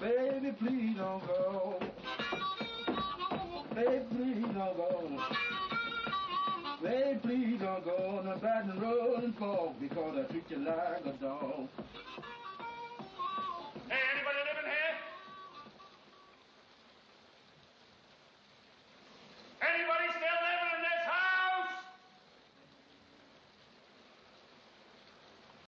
Baby, please don't go. Baby, please don't go. Baby, please don't go on the Baton Road and fall because I treat you like a dog.